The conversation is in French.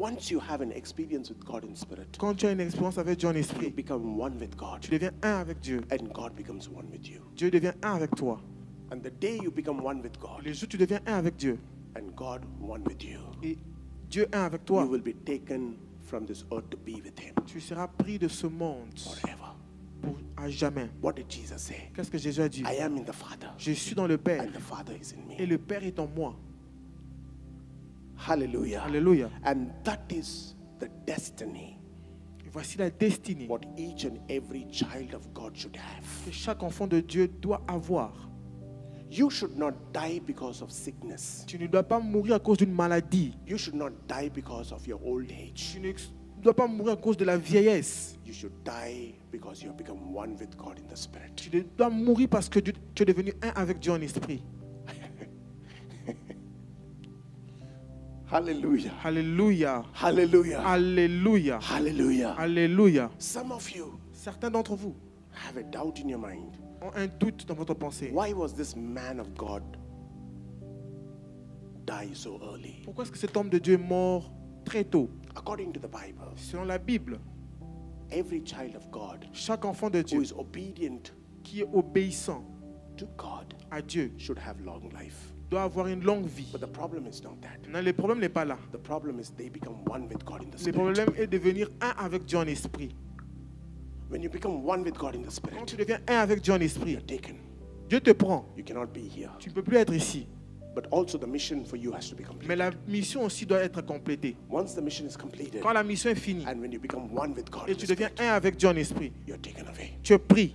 once you have an experience with God in spirit, Quand tu as une expérience avec Dieu en you esprit, become one with God, tu deviens un avec Dieu. and God becomes one with you. Dieu devient un avec toi. And the day you become one with God, Les jours où tu deviens un avec Dieu and God one with you, et Dieu un avec you toi, will be taken from this earth to be with Him tu seras pris de ce monde forever. pour à jamais. What did Jesus say? Qu'est-ce que Jésus a dit? I am in the Father, Je suis dans le Père and the Father is in et me. le Père est en moi. Hallelujah. Alléluia. And that is the destiny Et voici la destinée what each and every child of God should have. que chaque enfant de Dieu doit avoir. You should not die because of sickness. Tu ne dois pas mourir à cause d'une maladie. You should not die because of your old age. Tu ne dois pas mourir à cause de la vieillesse. You should die because you have become one with God in the Spirit. Tu dois mourir parce que tu es devenu un avec Dieu en esprit. Hallelujah. Alléluia. Hallelujah. Alléluia. Hallelujah. Alléluia. Some of you Certains d'entre vous have a doubt in your mind. ont un doute dans votre pensée. Why was this man of God die so early? Pourquoi est-ce que cet homme de Dieu est mort très tôt? According to the Bible, Selon la Bible, every child of God chaque enfant de who Dieu is obedient qui est obéissant to God à Dieu should have long life. doit avoir une longue vie. But the problem is not that. Non, le problème n'est pas là. The problem is they become one with God in the Le Spirit. problème est de devenir un avec Dieu en esprit. When you become one with God in the Quand Spirit, tu deviens un avec Dieu en esprit, you're taken. Dieu te prend. You cannot be here. Tu ne peux plus être ici. But also the mission for you has to be Mais completed. la mission aussi doit être complétée. Once the mission is completed, Quand la mission est finie and when you become one with God et tu deviens Spirit, un avec Dieu en esprit, you're taken away. tu es pris.